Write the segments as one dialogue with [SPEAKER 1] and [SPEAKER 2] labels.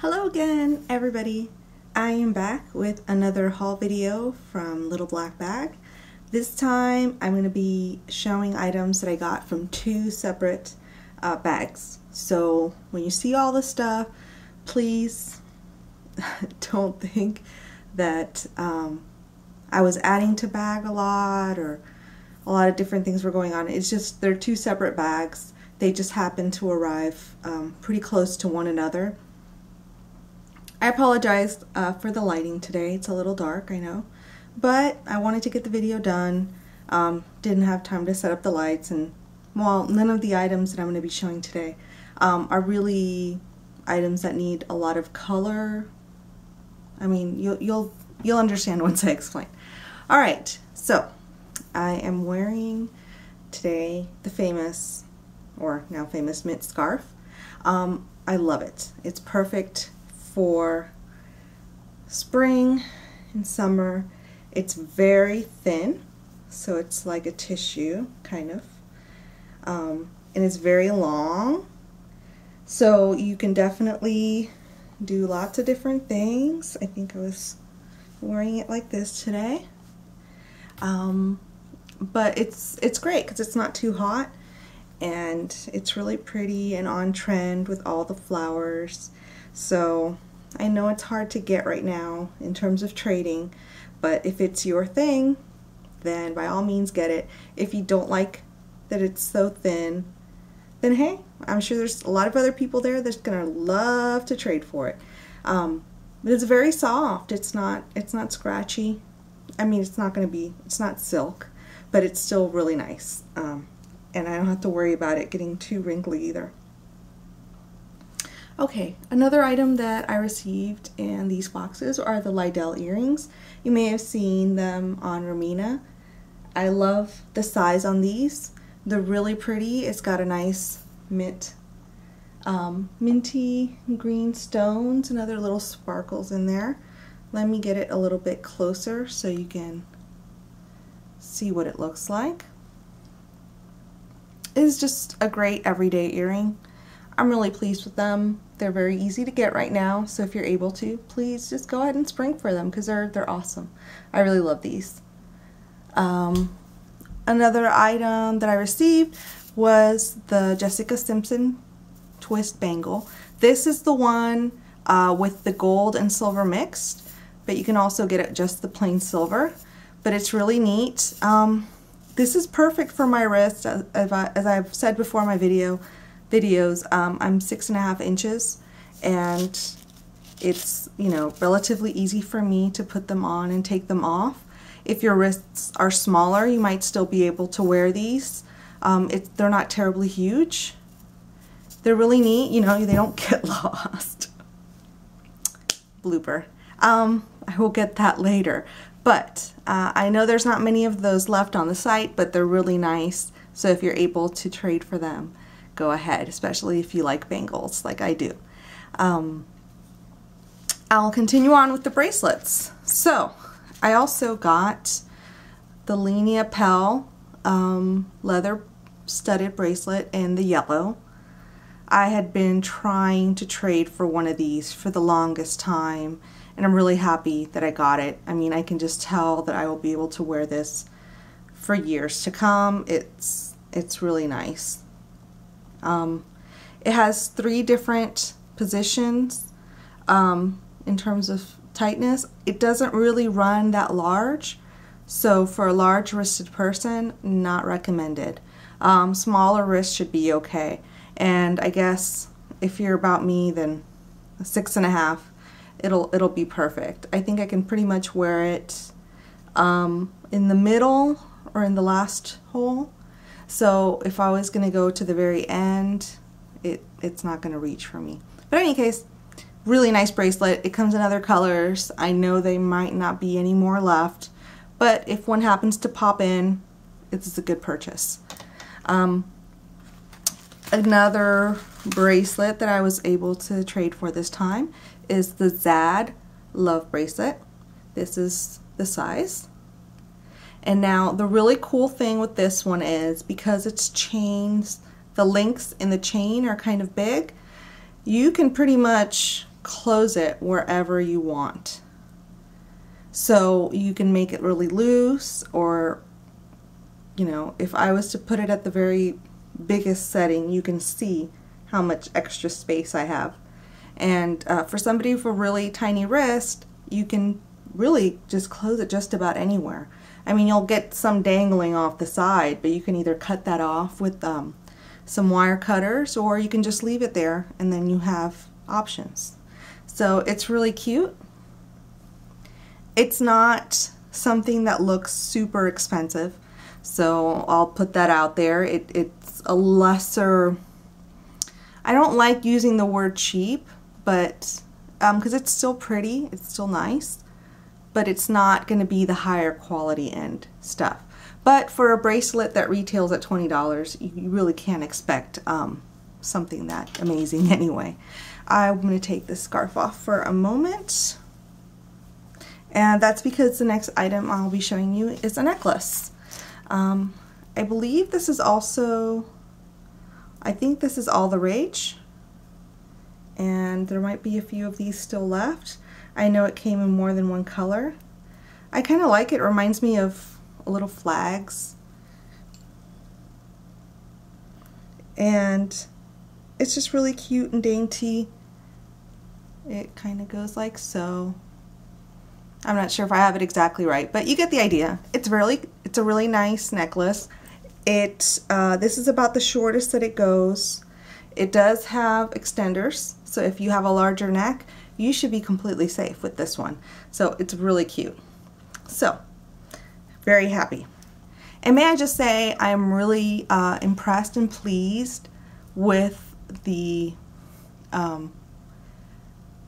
[SPEAKER 1] Hello again, everybody. I am back with another haul video from Little Black Bag. This time I'm going to be showing items that I got from two separate uh, bags. So when you see all the stuff, please don't think that um, I was adding to bag a lot or a lot of different things were going on. It's just they're two separate bags. They just happened to arrive um, pretty close to one another. I apologize uh, for the lighting today. It's a little dark, I know. But I wanted to get the video done. Um, didn't have time to set up the lights and well, none of the items that I'm going to be showing today um, are really items that need a lot of color. I mean, you'll, you'll, you'll understand once I explain. All right, so I am wearing today the famous, or now famous mint scarf. Um, I love it. It's perfect for spring and summer. It's very thin, so it's like a tissue, kind of. Um, and it's very long, so you can definitely do lots of different things. I think I was wearing it like this today. Um, but it's it's great because it's not too hot and it's really pretty and on trend with all the flowers so I know it's hard to get right now in terms of trading but if it's your thing then by all means get it if you don't like that it's so thin then hey I'm sure there's a lot of other people there that's gonna love to trade for it um, but it's very soft it's not it's not scratchy I mean it's not gonna be it's not silk but it's still really nice. Um, and I don't have to worry about it getting too wrinkly either. Okay, another item that I received in these boxes are the Lidell earrings. You may have seen them on Romina. I love the size on these. They're really pretty. It's got a nice mint, um, minty green stones and other little sparkles in there. Let me get it a little bit closer so you can see what it looks like. It is just a great everyday earring. I'm really pleased with them. They're very easy to get right now, so if you're able to, please just go ahead and spring for them because they're, they're awesome. I really love these. Um, another item that I received was the Jessica Simpson twist bangle. This is the one uh, with the gold and silver mixed, but you can also get it just the plain silver but it's really neat. Um, this is perfect for my wrist, as, as I've said before in my video videos. Um, I'm six and a half inches, and it's you know relatively easy for me to put them on and take them off. If your wrists are smaller, you might still be able to wear these. Um, it, they're not terribly huge. They're really neat. You know, they don't get lost. Blooper. Um, I will get that later. But uh, I know there's not many of those left on the site, but they're really nice. So if you're able to trade for them, go ahead, especially if you like bangles like I do. Um, I'll continue on with the bracelets. So I also got the Linea Pelle um, leather studded bracelet in the yellow. I had been trying to trade for one of these for the longest time and I'm really happy that I got it. I mean, I can just tell that I will be able to wear this for years to come. It's it's really nice. Um, it has three different positions um, in terms of tightness. It doesn't really run that large, so for a large wristed person, not recommended. Um, smaller wrists should be okay. And I guess if you're about me, then six and a half it'll it'll be perfect. I think I can pretty much wear it um, in the middle or in the last hole. So if I was going to go to the very end, it it's not going to reach for me. But in any case, really nice bracelet. It comes in other colors. I know they might not be any more left, but if one happens to pop in, it's a good purchase. Um, another bracelet that I was able to trade for this time is the Zad Love Bracelet. This is the size. And now the really cool thing with this one is because it's chains, the links in the chain are kind of big, you can pretty much close it wherever you want. So you can make it really loose or, you know, if I was to put it at the very biggest setting, you can see how much extra space I have. And uh, for somebody with a really tiny wrist, you can really just close it just about anywhere. I mean, you'll get some dangling off the side, but you can either cut that off with um, some wire cutters or you can just leave it there and then you have options. So it's really cute. It's not something that looks super expensive. So I'll put that out there. It, it's a lesser, I don't like using the word cheap, but because um, it's still pretty, it's still nice, but it's not going to be the higher quality end stuff. But for a bracelet that retails at $20, you really can't expect um, something that amazing anyway. I'm going to take this scarf off for a moment. And that's because the next item I'll be showing you is a necklace. Um, I believe this is also, I think this is all the rage. And there might be a few of these still left. I know it came in more than one color. I kind of like it. it. Reminds me of little flags. And it's just really cute and dainty. It kind of goes like so. I'm not sure if I have it exactly right, but you get the idea. It's really, it's a really nice necklace. It, uh, this is about the shortest that it goes. It does have extenders, so if you have a larger neck, you should be completely safe with this one. So it's really cute. So, very happy. And may I just say, I'm really uh, impressed and pleased with the um,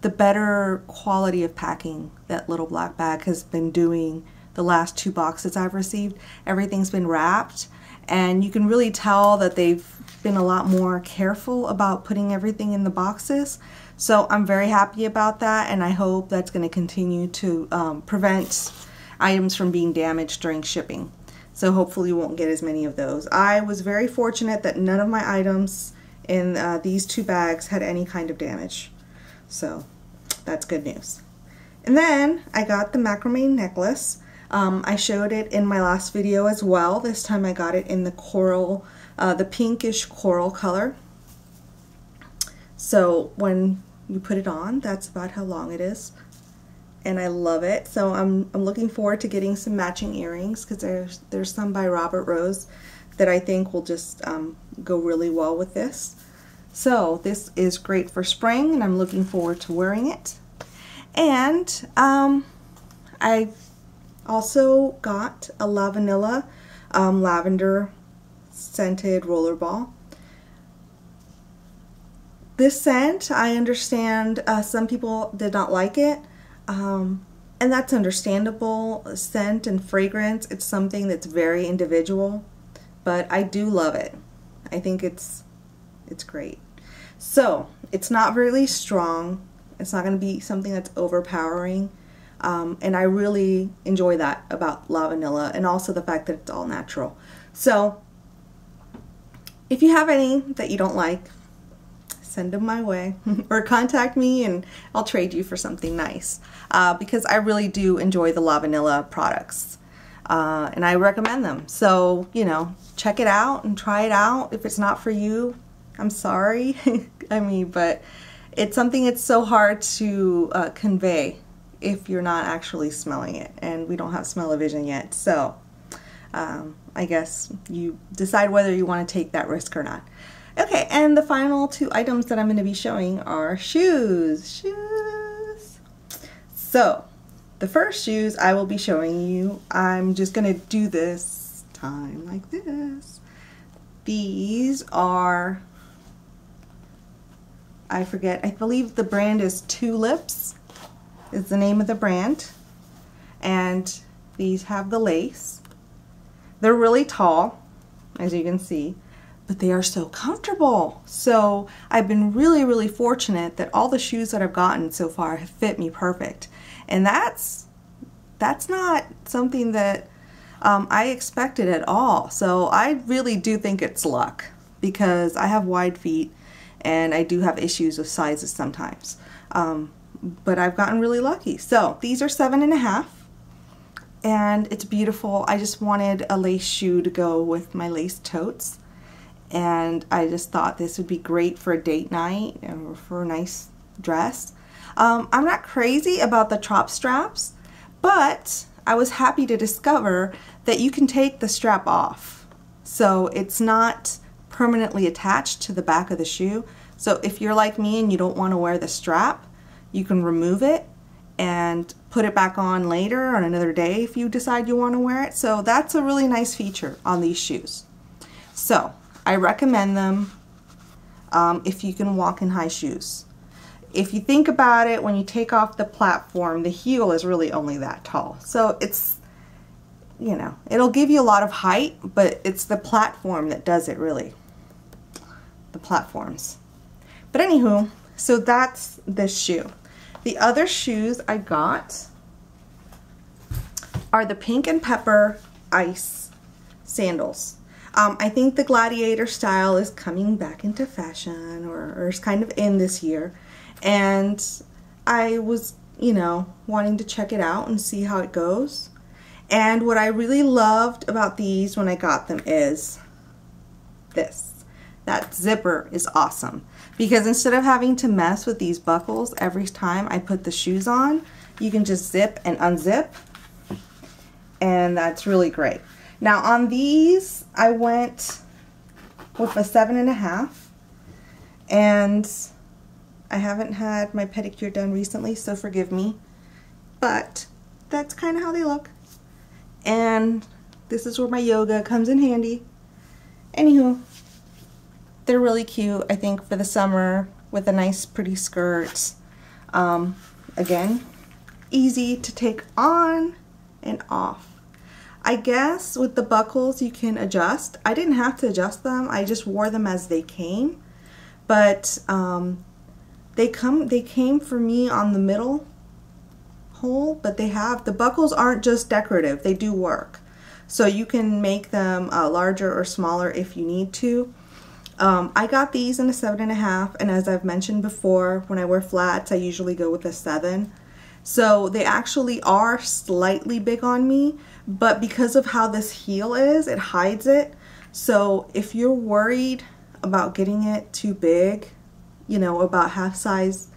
[SPEAKER 1] the better quality of packing that Little Black Bag has been doing the last two boxes I've received. Everything's been wrapped and you can really tell that they've been a lot more careful about putting everything in the boxes. So I'm very happy about that and I hope that's going to continue to um, prevent items from being damaged during shipping. So hopefully you won't get as many of those. I was very fortunate that none of my items in uh, these two bags had any kind of damage. So that's good news. And then I got the macrame necklace. Um, I showed it in my last video as well. This time I got it in the coral, uh, the pinkish coral color. So when you put it on, that's about how long it is. And I love it. So I'm, I'm looking forward to getting some matching earrings because there's, there's some by Robert Rose that I think will just um, go really well with this. So this is great for spring and I'm looking forward to wearing it. And um, I also got a La Vanilla um, lavender scented rollerball. This scent, I understand uh, some people did not like it. Um, and that's understandable. Scent and fragrance, it's something that's very individual. But I do love it. I think it's it's great. So it's not really strong. It's not going to be something that's overpowering. Um, and I really enjoy that about La Vanilla and also the fact that it's all natural. So if you have any that you don't like, send them my way or contact me and I'll trade you for something nice uh, because I really do enjoy the La Vanilla products uh, and I recommend them. So, you know, check it out and try it out. If it's not for you, I'm sorry. I mean, but it's something it's so hard to uh, convey if you're not actually smelling it. And we don't have smell-o-vision yet. So um, I guess you decide whether you want to take that risk or not. Okay, and the final two items that I'm going to be showing are shoes. Shoes. So, the first shoes I will be showing you, I'm just going to do this time like this. These are I forget, I believe the brand is Tulips is the name of the brand. And these have the lace. They're really tall, as you can see, but they are so comfortable. So I've been really, really fortunate that all the shoes that I've gotten so far have fit me perfect. And that's, that's not something that um, I expected at all. So I really do think it's luck because I have wide feet and I do have issues with sizes sometimes. Um, but I've gotten really lucky. So these are seven and a half and it's beautiful. I just wanted a lace shoe to go with my lace totes and I just thought this would be great for a date night or for a nice dress. Um, I'm not crazy about the trop straps, but I was happy to discover that you can take the strap off. So it's not permanently attached to the back of the shoe. So if you're like me and you don't want to wear the strap, you can remove it and put it back on later on another day if you decide you want to wear it. So that's a really nice feature on these shoes. So I recommend them um, if you can walk in high shoes. If you think about it, when you take off the platform, the heel is really only that tall. So it's, you know, it'll give you a lot of height, but it's the platform that does it really. The platforms. But anywho, so that's this shoe. The other shoes I got are the Pink and Pepper Ice sandals. Um, I think the gladiator style is coming back into fashion or, or is kind of in this year. And I was, you know, wanting to check it out and see how it goes. And what I really loved about these when I got them is this. That zipper is awesome because instead of having to mess with these buckles every time I put the shoes on, you can just zip and unzip and that's really great. Now on these, I went with a seven and a half and I haven't had my pedicure done recently, so forgive me, but that's kind of how they look. And this is where my yoga comes in handy. Anywho, they're really cute, I think, for the summer with a nice pretty skirt. Um, again, easy to take on and off. I guess with the buckles you can adjust. I didn't have to adjust them. I just wore them as they came. But um, they come. They came for me on the middle hole, but they have the buckles aren't just decorative. They do work. So you can make them uh, larger or smaller if you need to. Um, I got these in a seven and a half, and as I've mentioned before, when I wear flats, I usually go with a seven. So they actually are slightly big on me, but because of how this heel is, it hides it. So if you're worried about getting it too big, you know, about half size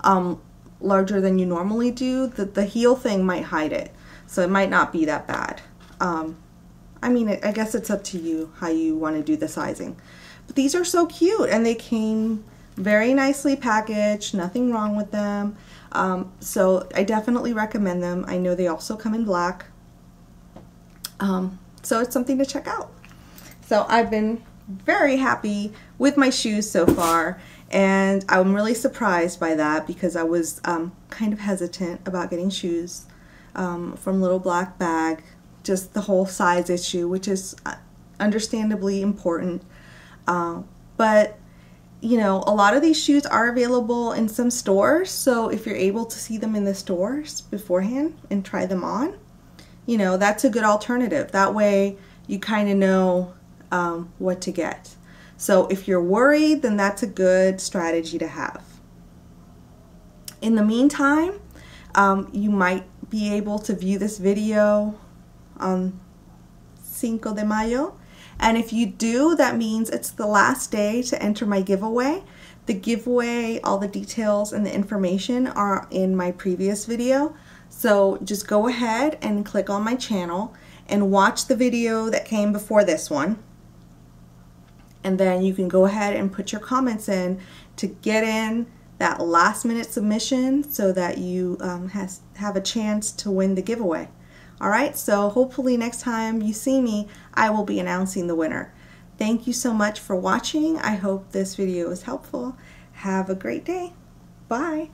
[SPEAKER 1] um, larger than you normally do, the, the heel thing might hide it. So it might not be that bad. Um, I mean, I guess it's up to you how you want to do the sizing. But these are so cute and they came very nicely packaged, nothing wrong with them. Um, so I definitely recommend them. I know they also come in black. Um, so it's something to check out. So I've been very happy with my shoes so far and I'm really surprised by that because I was um, kind of hesitant about getting shoes um, from Little Black Bag just the whole size issue which is uh, understandably important uh, but you know a lot of these shoes are available in some stores so if you're able to see them in the stores beforehand and try them on you know, that's a good alternative. That way you kind of know um, what to get. So if you're worried, then that's a good strategy to have. In the meantime, um, you might be able to view this video on Cinco de Mayo. And if you do, that means it's the last day to enter my giveaway. The giveaway, all the details and the information are in my previous video. So just go ahead and click on my channel and watch the video that came before this one. And then you can go ahead and put your comments in to get in that last minute submission so that you um, has, have a chance to win the giveaway. Alright, so hopefully next time you see me, I will be announcing the winner. Thank you so much for watching. I hope this video was helpful. Have a great day. Bye.